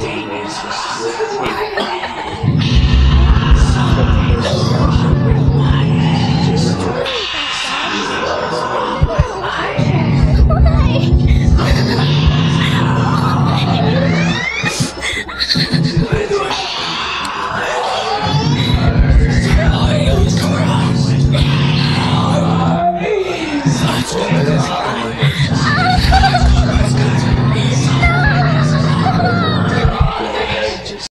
Davis. It's